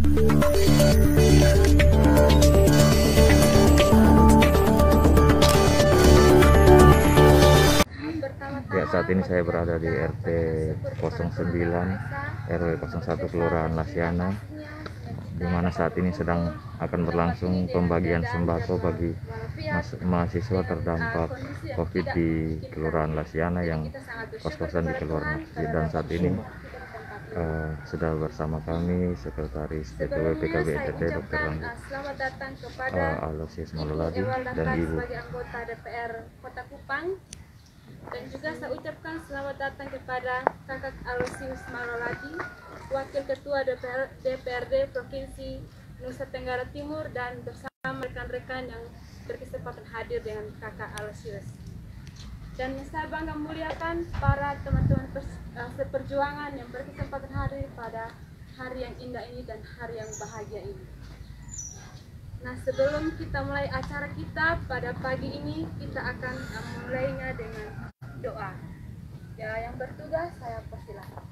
Ya saat ini saya berada di RT 09 RW 01 Kelurahan Lasiana di mana saat ini sedang akan berlangsung pembagian sembako bagi mahasiswa terdampak COVID di Kelurahan Lasiana yang kos-kosan di Kelurahan dan saat ini eh, sudah bersama kami Sekretaris DPW PKB NTT Dr. Rangga Selamat datang kepada uh, Alosius Maloladi Ewal dan Ibu sebagai anggota DPR Kota Kupang dan juga saya ucapkan selamat datang kepada kakak Alosius Maloladi, Wakil Ketua DPR, DPRD Provinsi Nusa Tenggara Timur dan bersama rekan-rekan yang berkesempatan hadir dengan kakak Alosius. Dan saya bangga muliakan para teman-teman eh, seperjuangan yang berkesempatan hadir pada hari yang indah ini dan hari yang bahagia ini. Nah, sebelum kita mulai acara kita pada pagi ini, kita akan uh, mulainya dengan doa. Ya, yang bertugas saya persilahkan.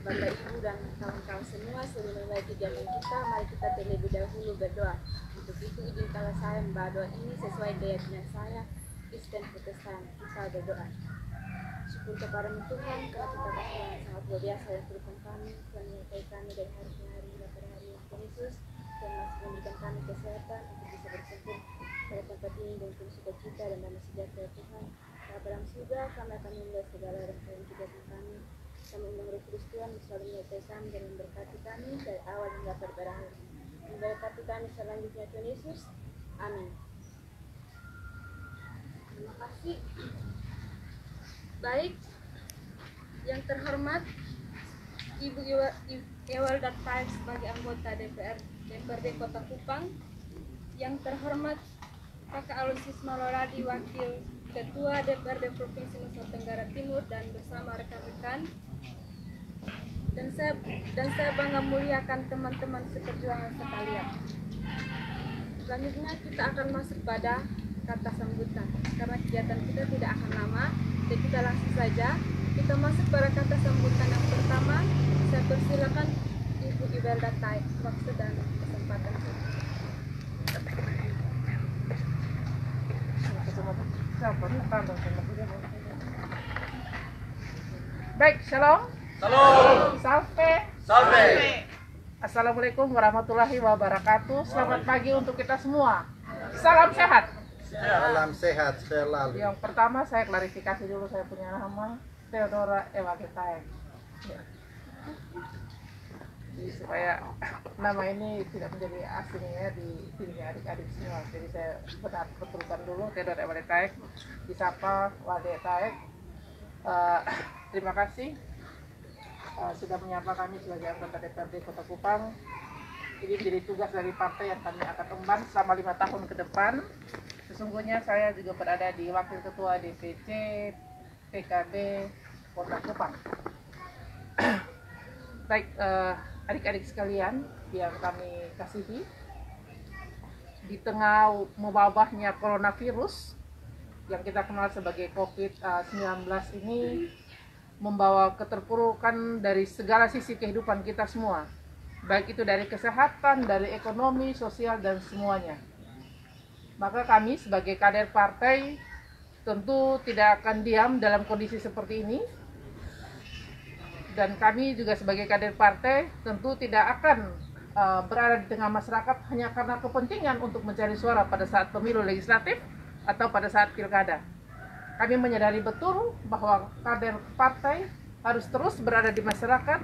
Bapak Ibu dan kawan-kawan semua sebelum mulai kegiatan kita, mari kita terlebih dahulu berdoa. Untuk itu izinkanlah saya membawa doa ini sesuai keyakinan saya, Kristen Protestan. Kita berdoa. Syukur kepada Tuhan karena kita kasih yang sangat luar biasa yang berikan kami Tuhan menyertai kami dari hari ke hari hingga pada hari Yesus dan masih memberikan kami kesehatan untuk bisa berkumpul pada tempat ini dan penuh sukacita dan damai sejahtera Tuhan Karena dalam surga kami akan memulai segala rangkaian kegiatan kami kami Roh Kudus Tuhan selalu menyertai kami dan memberkati kami dari awal hingga pada akhir memberkati kami selanjutnya. Tuhan Yesus Amin. Terima kasih. Baik, yang terhormat Ibu Ewal Datai sebagai anggota DPR DPRD Kota Kupang, yang terhormat Kakak Alusis Maloradi Wakil Ketua DPRD Provinsi Nusa Tenggara Timur dan bersama rekan-rekan dan saya dan saya bangga muliakan teman-teman seperjuangan sekalian. Selanjutnya kita akan masuk pada kata sambutan. Karena kegiatan kita tidak akan lama jadi kita langsung saja. Kita masuk pada kata sambutan yang pertama. Saya persilakan Ibu Imelda Tai waktu dan kesempatan. Baik, shalom. Salam. Salve. Salve. Assalamualaikum warahmatullahi wabarakatuh. Selamat pagi untuk kita semua. Salam sehat. Salam sehat selalu. Yang pertama saya klarifikasi dulu saya punya nama Theodora Ewa. Ya. Jadi supaya nama ini tidak menjadi asing ya di diri adik-adik semua. Jadi saya benar betulkan dulu Theodora Ewa Getaek disapa Wade Taek. Eh, terima kasih eh, sudah menyapa kami sebagai anggota DPRD Kota Kupang. Ini menjadi tugas dari partai yang kami akan emban selama lima tahun ke depan. Sesungguhnya saya juga berada di Wakil Ketua DPC PKB Kota Kupang. Baik, eh, adik-adik sekalian yang kami kasihi, di tengah mewabahnya coronavirus yang kita kenal sebagai COVID-19 ini membawa keterpurukan dari segala sisi kehidupan kita semua, baik itu dari kesehatan, dari ekonomi, sosial, dan semuanya. Maka kami sebagai kader partai tentu tidak akan diam dalam kondisi seperti ini. Dan kami juga sebagai kader partai tentu tidak akan uh, berada di tengah masyarakat hanya karena kepentingan untuk mencari suara pada saat pemilu legislatif atau pada saat pilkada. Kami menyadari betul bahwa kader partai harus terus berada di masyarakat,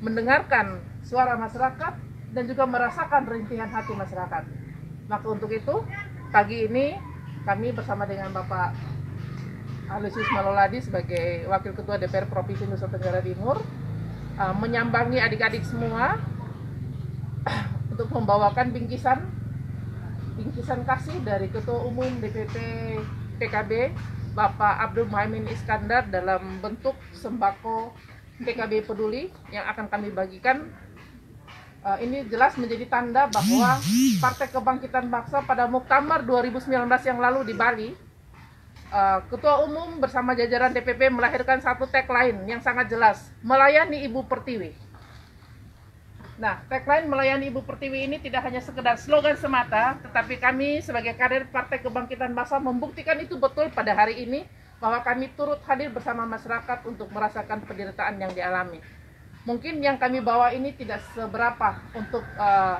mendengarkan suara masyarakat, dan juga merasakan rintihan hati masyarakat. Maka untuk itu, pagi ini kami bersama dengan Bapak Alusius Maloladi sebagai Wakil Ketua DPR Provinsi Nusa Tenggara Timur uh, menyambangi adik-adik semua untuk membawakan bingkisan bingkisan kasih dari Ketua Umum DPP PKB Bapak Abdul Muhaimin Iskandar dalam bentuk sembako PKB Peduli yang akan kami bagikan. Uh, ini jelas menjadi tanda bahwa Partai Kebangkitan Bangsa pada Muktamar 2019 yang lalu di Bali eh, Ketua Umum bersama jajaran DPP melahirkan satu tagline yang sangat jelas, melayani Ibu Pertiwi. Nah, tagline melayani Ibu Pertiwi ini tidak hanya sekedar slogan semata, tetapi kami sebagai kader Partai Kebangkitan Bangsa membuktikan itu betul pada hari ini bahwa kami turut hadir bersama masyarakat untuk merasakan penderitaan yang dialami. Mungkin yang kami bawa ini tidak seberapa untuk eh,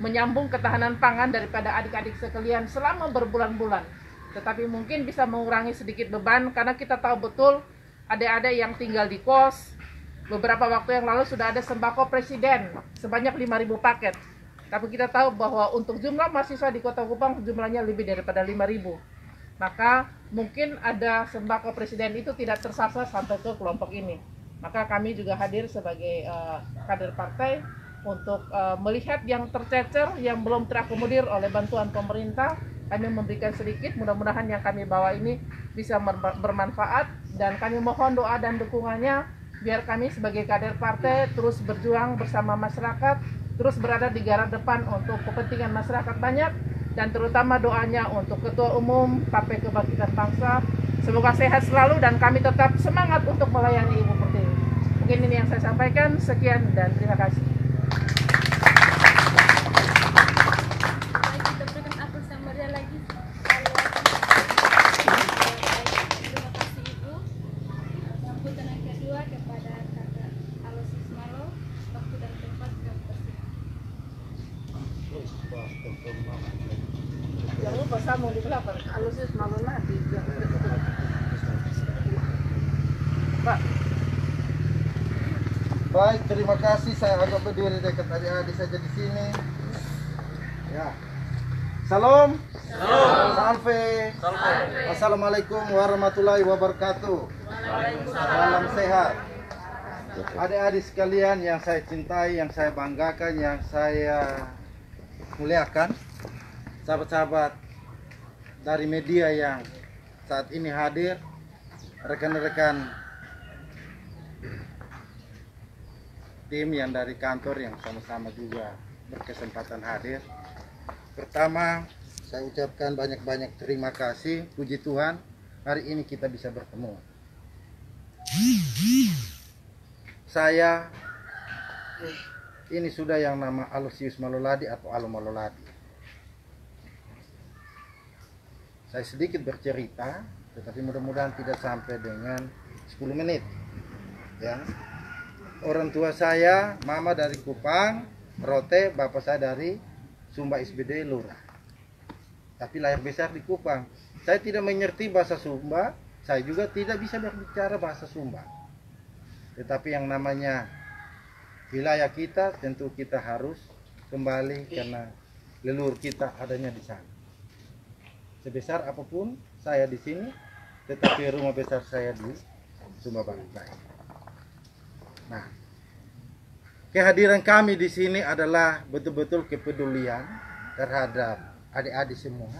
menyambung ketahanan pangan daripada adik-adik sekalian selama berbulan-bulan. Tetapi mungkin bisa mengurangi sedikit beban karena kita tahu betul adik-adik yang tinggal di kos, beberapa waktu yang lalu sudah ada sembako presiden sebanyak 5.000 paket. Tapi kita tahu bahwa untuk jumlah mahasiswa di Kota Kupang jumlahnya lebih daripada 5.000. Maka mungkin ada sembako presiden itu tidak tersasar sampai ke kelompok ini. Maka kami juga hadir sebagai eh, kader partai untuk eh, melihat yang tercecer, yang belum terakomodir oleh bantuan pemerintah. Kami memberikan sedikit, mudah-mudahan yang kami bawa ini bisa bermanfaat dan kami mohon doa dan dukungannya biar kami sebagai kader partai terus berjuang bersama masyarakat, terus berada di garda depan untuk kepentingan masyarakat banyak dan terutama doanya untuk Ketua Umum Partai Kebangkitan Bangsa. Semoga sehat selalu dan kami tetap semangat untuk melayani Ibu Pertiwi. Mungkin ini yang saya sampaikan. Sekian dan terima kasih. Baik, kita berikan aplaus yang meriah lagi. Baik, Terima kasih Ibu. Sambutan yang kedua kepada Kakak Aloysius Malo, waktu dan tempat kami persilakan. Jangan lupa sama di belakang. Alusis malu nanti. Pak, Baik, terima kasih. Saya agak berdiri dekat adik-adik saja di sini. Ya. Salam. Salam. Salve. Assalamualaikum warahmatullahi wabarakatuh. Salam sehat. Adik-adik sekalian yang saya cintai, yang saya banggakan, yang saya muliakan. Sahabat-sahabat dari media yang saat ini hadir, rekan-rekan tim yang dari kantor yang sama-sama juga berkesempatan hadir. Pertama, saya ucapkan banyak-banyak terima kasih, puji Tuhan, hari ini kita bisa bertemu. Saya ini sudah yang nama Aloysius Maloladi atau Alo Maloladi. Saya sedikit bercerita, tetapi mudah-mudahan tidak sampai dengan 10 menit. Ya, orang tua saya, mama dari Kupang, Rote, bapak saya dari Sumba SBD Lurah. Tapi lahir besar di Kupang. Saya tidak mengerti bahasa Sumba, saya juga tidak bisa berbicara bahasa Sumba. Tetapi yang namanya wilayah kita, tentu kita harus kembali karena leluhur kita adanya di sana. Sebesar apa pun saya di sini, tetapi rumah besar saya di Sumba Barat. Nah, kehadiran kami di sini adalah betul-betul kepedulian terhadap adik-adik semua.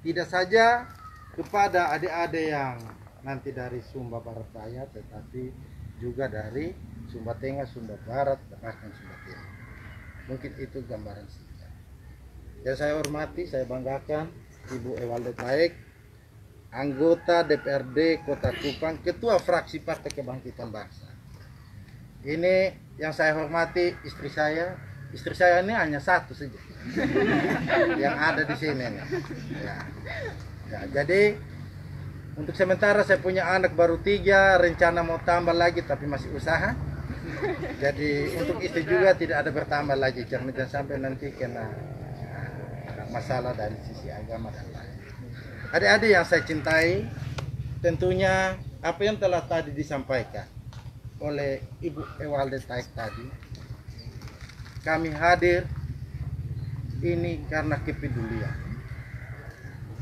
Tidak saja kepada adik-adik yang nanti dari Sumba Barat Daya, tetapi juga dari Sumba Tengah, Sumba Barat, bahkan Sumba Timur. Mungkin itu gambaran singkat. Yang saya hormati, saya banggakan Ibu Ewaldo Taek, anggota DPRD Kota Kupang, Ketua Fraksi Partai Kebangkitan Bangsa. Ini yang saya hormati istri saya. Istri saya ini hanya satu saja yang ada di sini. nih. Ya. Ya, jadi untuk sementara saya punya anak baru tiga, rencana mau tambah lagi tapi masih usaha. Jadi untuk istri juga tidak ada bertambah lagi, jangan jangan sampai nanti kena uh, masalah dari sisi agama dan lain. Adik-adik yang saya cintai, tentunya apa yang telah tadi disampaikan oleh Ibu Ewalde Taek tadi, kami hadir ini karena kepedulian.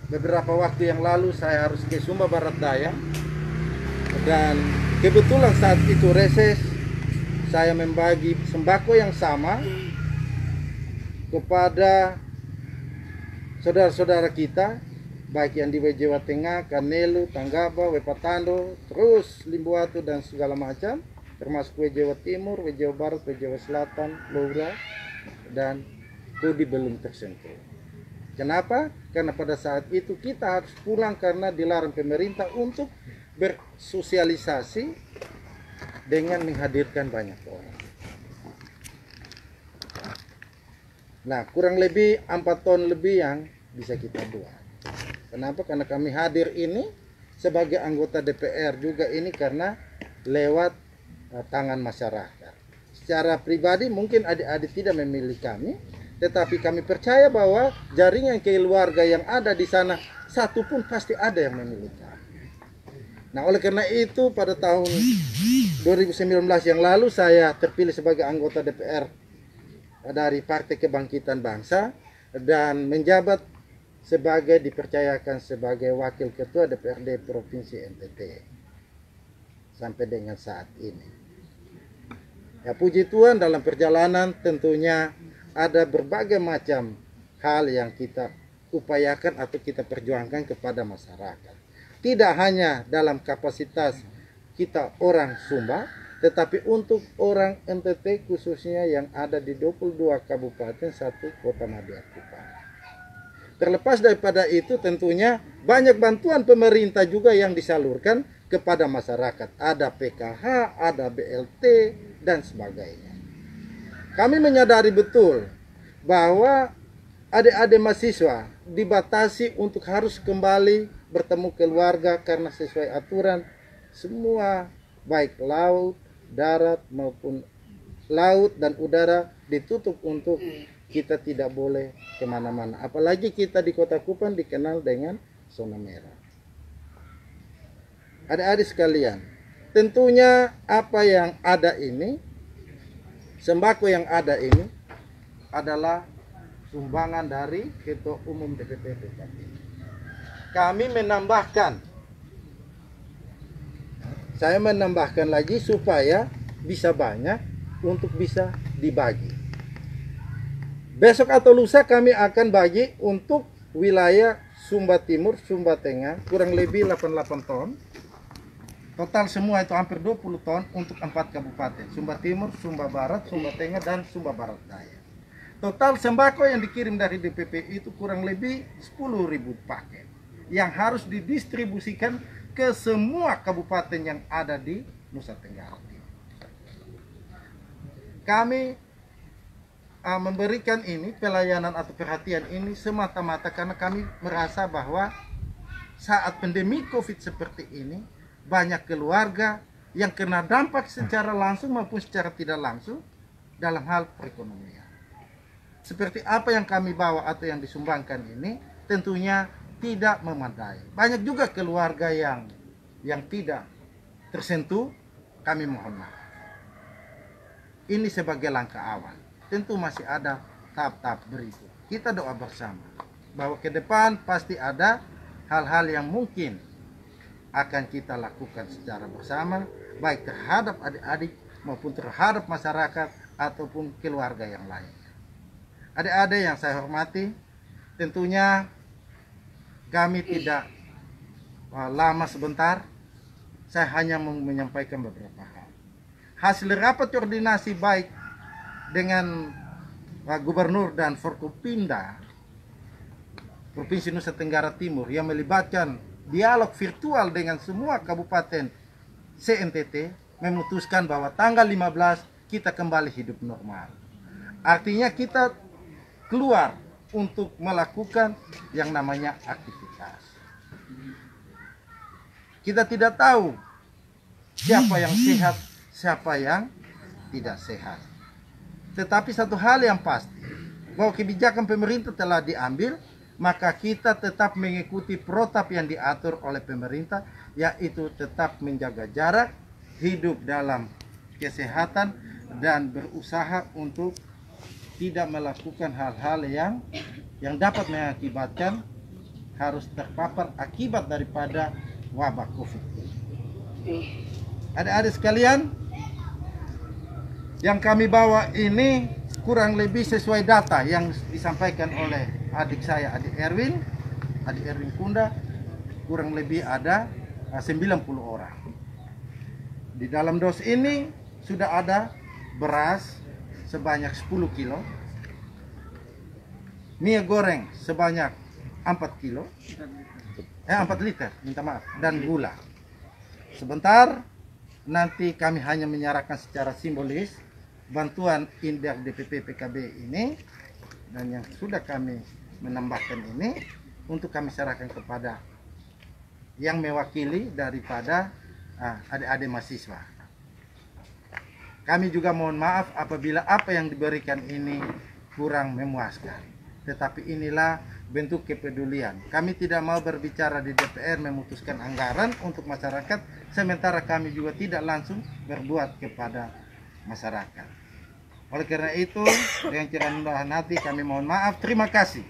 Beberapa waktu yang lalu saya harus ke Sumba Barat Daya. Dan kebetulan saat itu reses saya membagi sembako yang sama kepada saudara-saudara kita baik yang di Jawa Tengah, Kanelu, Tanggaba, Wepatando, terus Limbuatu dan segala macam termasuk Jawa Timur, Jawa Barat, Jawa Selatan, Lura dan Kudi belum tersentuh. Kenapa? Karena pada saat itu kita harus pulang karena dilarang pemerintah untuk bersosialisasi dengan menghadirkan banyak orang. Nah, kurang lebih empat tahun lebih yang bisa kita buat. Kenapa? Karena kami hadir ini sebagai anggota DPR juga ini karena lewat uh, tangan masyarakat. Secara pribadi mungkin adik-adik tidak memilih kami, tetapi kami percaya bahwa jaringan keluarga yang ada di sana satu pun pasti ada yang memilih kami. Nah, oleh karena itu pada tahun 2019 yang lalu saya terpilih sebagai anggota DPR dari Partai Kebangkitan Bangsa dan menjabat sebagai dipercayakan sebagai wakil ketua DPRD Provinsi NTT sampai dengan saat ini. Ya puji Tuhan dalam perjalanan tentunya ada berbagai macam hal yang kita upayakan atau kita perjuangkan kepada masyarakat. Tidak hanya dalam kapasitas kita orang Sumba, tetapi untuk orang NTT khususnya yang ada di 22 kabupaten satu kota Madia Kupang. Terlepas daripada itu tentunya banyak bantuan pemerintah juga yang disalurkan kepada masyarakat. Ada PKH, ada BLT, dan sebagainya. Kami menyadari betul bahwa adik-adik mahasiswa dibatasi untuk harus kembali bertemu keluarga karena sesuai aturan semua baik laut, darat maupun laut dan udara ditutup untuk kita tidak boleh ke mana-mana. Apalagi kita di kota Kupang dikenal dengan zona merah. Adik-adik sekalian, tentunya apa yang ada ini, sembako yang ada ini adalah sumbangan dari Ketua Umum DPP PKB. Kami menambahkan, saya menambahkan lagi supaya bisa banyak untuk bisa dibagi. Besok atau lusa kami akan bagi untuk wilayah Sumba Timur, Sumba Tengah kurang lebih 88 ton. Total semua itu hampir 20 ton untuk empat kabupaten. Sumba Timur, Sumba Barat, Sumba Tengah, dan Sumba Barat Daya. Total sembako yang dikirim dari DPP itu kurang lebih 10.000 paket. Yang harus didistribusikan ke semua kabupaten yang ada di Nusa Tenggara Timur. Kami uh, memberikan ini pelayanan atau perhatian ini semata-mata karena kami merasa bahwa saat pandemi Covid seperti ini banyak keluarga yang kena dampak secara langsung maupun secara tidak langsung dalam hal perekonomian. Seperti apa yang kami bawa atau yang disumbangkan ini tentunya tidak memadai. Banyak juga keluarga yang yang tidak tersentuh, kami mohon maaf. Ini sebagai langkah awal tentu masih ada tahap-tahap berikut. Kita doa bersama bahwa ke depan pasti ada hal-hal yang mungkin akan kita lakukan secara bersama baik terhadap adik-adik maupun terhadap masyarakat ataupun keluarga yang lain. Adik-adik yang saya hormati, tentunya kami tidak uh, lama sebentar. Saya hanya menyampaikan beberapa hal. Hasil rapat koordinasi baik dengan Pak Gubernur dan Forkopimda Provinsi Nusa Tenggara Timur yang melibatkan dialog virtual dengan semua kabupaten CNTT memutuskan bahwa tanggal 15 kita kembali hidup normal. Artinya kita keluar untuk melakukan yang namanya aktivitas. Kita tidak tahu siapa yang sehat, siapa yang tidak sehat. Tetapi satu hal yang pasti, bahwa kebijakan pemerintah telah diambil, maka kita tetap mengikuti protap yang diatur oleh pemerintah, yaitu tetap menjaga jarak, hidup dalam kesehatan, dan berusaha untuk tidak melakukan hal-hal yang yang dapat mengakibatkan harus terpapar akibat daripada wabah COVID. Adik-adik sekalian, yang kami bawa ini kurang lebih sesuai data yang disampaikan oleh adik saya, adik Erwin, adik Erwin Kunda, kurang lebih ada 90 orang. Di dalam dos ini sudah ada beras sebanyak 10 kilo, mie goreng sebanyak 4 kilo, eh 4 liter, minta maaf, dan gula. Sebentar, nanti kami hanya menyerahkan secara simbolis bantuan indeks DPP PKB ini dan yang sudah kami menambahkan ini untuk kami serahkan kepada yang mewakili daripada ah, adik-adik mahasiswa. Kami juga mohon maaf apabila apa yang diberikan ini kurang memuaskan. Tetapi inilah bentuk kepedulian. Kami tidak mau berbicara di DPR memutuskan anggaran untuk masyarakat, sementara kami juga tidak langsung berbuat kepada masyarakat. Oleh karena itu, dengan kerendahan hati kami mohon maaf, terima kasih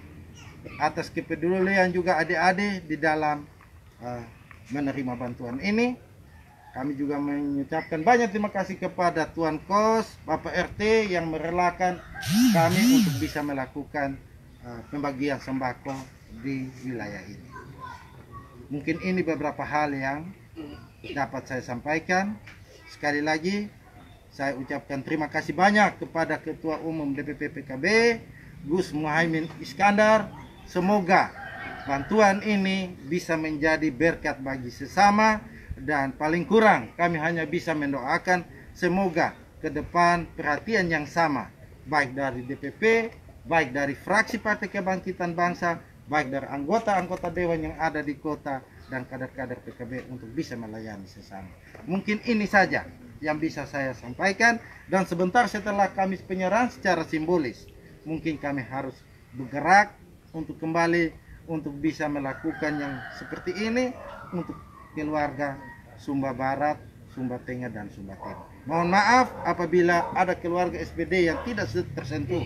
atas kepedulian juga adik-adik di dalam uh, menerima bantuan ini. Kami juga mengucapkan banyak terima kasih kepada Tuan Kos, Bapak RT yang merelakan kami untuk bisa melakukan uh, pembagian sembako di wilayah ini. Mungkin ini beberapa hal yang dapat saya sampaikan. Sekali lagi, saya ucapkan terima kasih banyak kepada Ketua Umum DPP PKB, Gus Muhaimin Iskandar. Semoga bantuan ini bisa menjadi berkat bagi sesama dan paling kurang kami hanya bisa mendoakan semoga ke depan perhatian yang sama baik dari DPP, baik dari fraksi Partai Kebangkitan Bangsa, baik dari anggota-anggota dewan yang ada di kota dan kader-kader PKB untuk bisa melayani sesama. Mungkin ini saja yang bisa saya sampaikan dan sebentar setelah kami penyerahan secara simbolis mungkin kami harus bergerak untuk kembali untuk bisa melakukan yang seperti ini untuk keluarga Sumba Barat, Sumba Tengah dan Sumba Timur. Mohon maaf apabila ada keluarga SPD yang tidak tersentuh.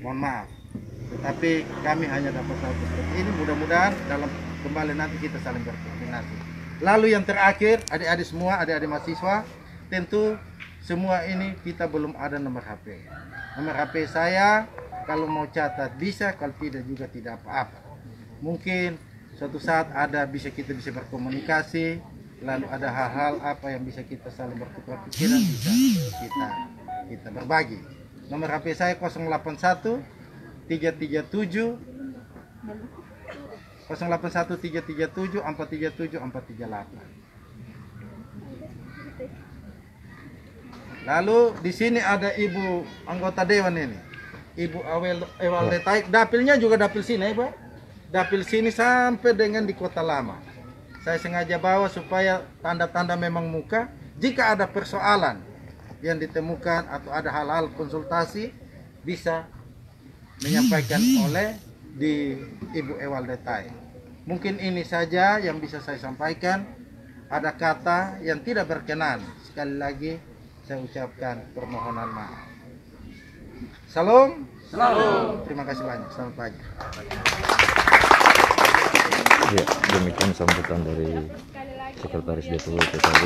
Mohon maaf. Tetapi kami hanya dapat tahu seperti ini. Mudah-mudahan dalam kembali nanti kita saling berkoordinasi. Lalu yang terakhir, adik-adik semua, adik-adik mahasiswa, tentu semua ini kita belum ada nomor HP. Nomor HP saya kalau mau catat bisa, kalau tidak juga tidak apa-apa. Mungkin suatu saat ada bisa kita bisa berkomunikasi, lalu ada hal-hal apa yang bisa kita saling bertukar pikiran bisa kita kita berbagi. Nomor HP saya 081 337 081 337 437 438. Lalu di sini ada ibu anggota dewan ini. Ibu Awel Ewal Letai. Dapilnya juga dapil sini, Pak. Dapil sini sampai dengan di Kota Lama. Saya sengaja bawa supaya tanda-tanda memang muka. Jika ada persoalan yang ditemukan atau ada hal-hal konsultasi bisa menyampaikan oleh di Ibu Ewal Letai. Mungkin ini saja yang bisa saya sampaikan. Ada kata yang tidak berkenan. Sekali lagi saya ucapkan permohonan maaf. Salam. Salam. Terima kasih banyak. Selamat pagi. Ya, demikian sambutan dari Sekretaris DPW PKB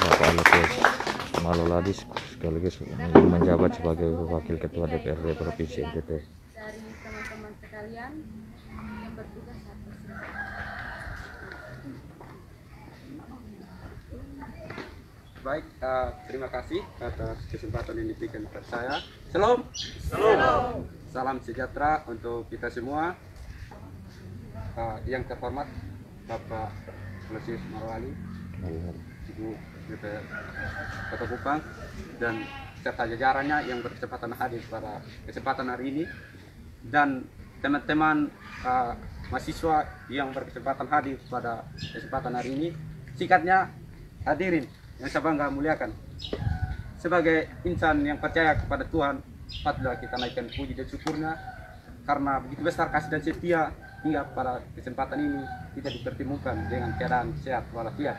Bapak Alekes Maloladis sekaligus menjabat sebagai Wakil Ketua DPRD Provinsi NTT. dari teman-teman sekalian yang bertugas atas ini. Baik, eh, terima kasih atas kesempatan yang diberikan kepada saya. Salam. Salam. Salam sejahtera untuk kita semua. Eh, yang terhormat Bapak Lusius Marwali, Ibu DPR Kota Kupang, dan serta jajarannya yang berkesempatan hadir pada kesempatan hari ini dan teman-teman eh, mahasiswa yang berkesempatan hadir pada kesempatan hari ini singkatnya hadirin yang saya bangga muliakan? Sebagai insan yang percaya kepada Tuhan patutlah kita naikkan puji dan syukurnya. Karena begitu besar kasih dan setia hingga pada kesempatan ini kita dipertemukan dengan keadaan sehat walafiat.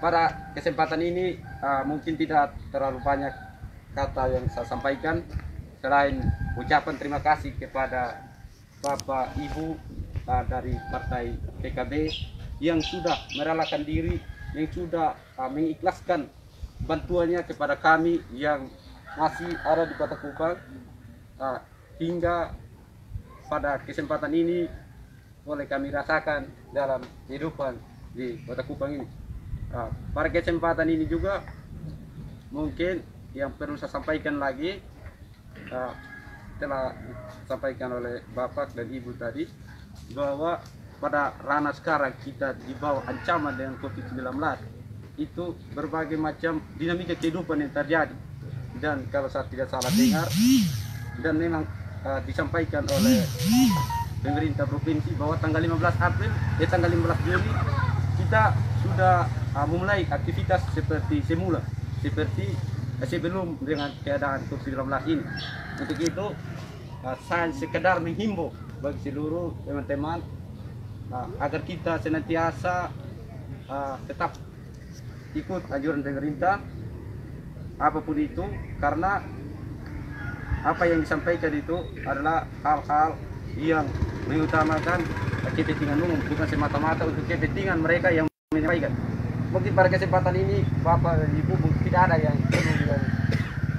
Pada kesempatan ini uh, mungkin tidak terlalu banyak kata yang saya sampaikan. Selain ucapan terima kasih kepada Bapak Ibu uh, dari Partai PKB yang sudah merelakan diri, yang sudah uh, mengikhlaskan bantuannya kepada kami yang masih ada di Kota Kupang uh, hingga pada kesempatan ini boleh kami rasakan dalam kehidupan di Kota Kupang ini. Nah, pada kesempatan ini juga mungkin yang perlu saya sampaikan lagi uh, telah disampaikan oleh Bapak dan Ibu tadi bahwa pada ranah sekarang kita di bawah ancaman dengan COVID-19 itu berbagai macam dinamika kehidupan yang terjadi. Dan kalau saya tidak salah dengar dan memang uh, disampaikan oleh pemerintah provinsi bahwa tanggal 15 April eh tanggal 15 Juni kita sudah uh, memulai aktivitas seperti semula seperti uh, sebelum dengan keadaan COVID-19 ini. Untuk itu uh, saya sekedar menghimbau bagi seluruh teman-teman uh, agar kita senantiasa uh, tetap ikut anjuran pemerintah apa pun itu karena apa yang disampaikan itu adalah hal-hal yang mengutamakan kepentingan umum bukan semata-mata untuk kepentingan mereka yang menyampaikan. Mungkin pada kesempatan ini Bapak dan Ibu tidak ada yang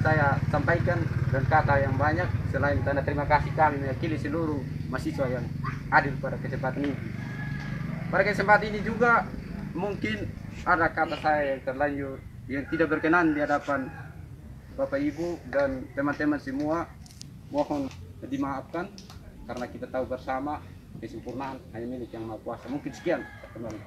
saya sampaikan dan kata yang banyak. Selain tanda terima kasih kami mewakili seluruh mahasiswa yang hadir pada kesempatan ini pada kesempatan ini juga mungkin ada kata saya yang terlanjur yang tidak berkenan di hadapan Bapak Ibu dan teman-teman semua. Mohon dimaafkan karena kita tahu bersama kesempurnaan hanya milik yang maha kuasa. Mungkin sekian kembali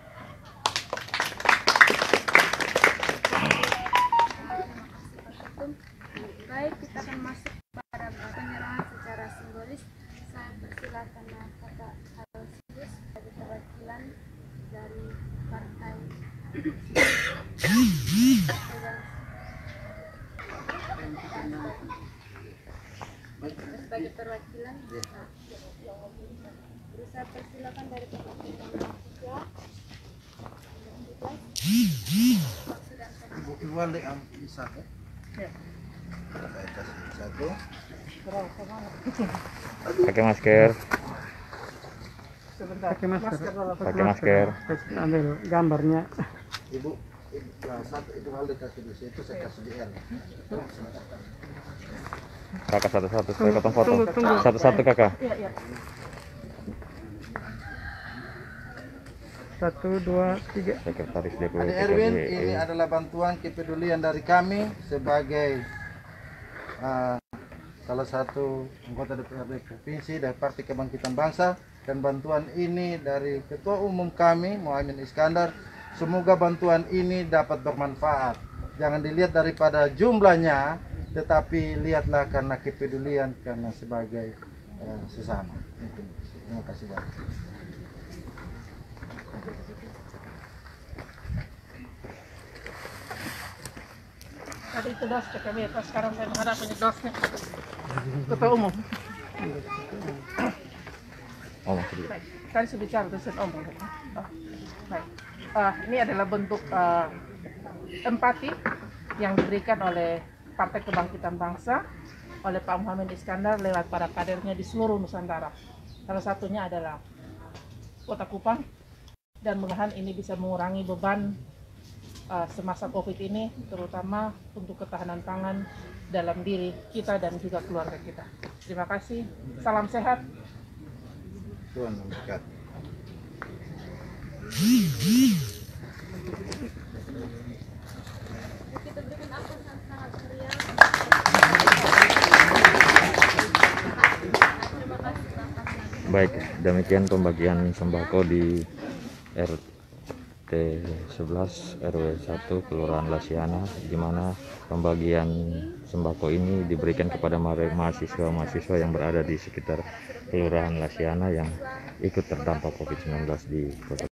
Baik, kita akan masuk pada penyerahan secara simbolis. Saya persilakan kata Alosius dari perwakilan dari partai sebagai perwakilan nah, Terus saya persilakan dari perwakilan mahasiswa Ibu Iwali ya? Saya kasih satu. pakai masker Sebentar. pakai masker pakai masker ambil gambarnya Ibu, ibu nah, satu itu hal kasih di situ saya kasih di L. kakak satu-satu saya potong foto satu-satu kakak Iya, iya. Satu dua tiga sekretaris DPW Adik Erwin, PKB. ini adalah bantuan kepedulian dari kami sebagai uh, salah satu anggota DPRD Provinsi dari Partai Kebangkitan Bangsa dan bantuan ini dari Ketua Umum kami Muhammad Iskandar. Semoga bantuan ini dapat bermanfaat. Jangan dilihat daripada jumlahnya, tetapi lihatlah karena kepedulian karena sebagai uh, sesama. Terima kasih banyak. Tadi itu dos PKB, terus sekarang saya menghadap ini dosnya. Ketua Umum. oh. Baik, tadi sudah bicara dosen. Oh, baik. Ah, ini adalah bentuk ah, empati yang diberikan oleh Partai Kebangkitan Bangsa oleh Pak Muhammad Iskandar lewat para kadernya di seluruh Nusantara. Salah satunya adalah Kota Kupang dan mudah-mudahan ini bisa mengurangi beban uh, semasa COVID ini, terutama untuk ketahanan pangan dalam diri kita dan juga keluarga kita. Terima kasih, salam sehat, Tuhan. Baik, demikian pembagian sembako di RT 11 RW 1 Kelurahan Lasiana di mana pembagian sembako ini diberikan kepada mahasiswa-mahasiswa yang berada di sekitar Kelurahan Lasiana yang ikut terdampak COVID-19 di Kota